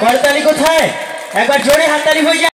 করতালি কোথায়? একবার জোরে হাততালি হয়ে যায়।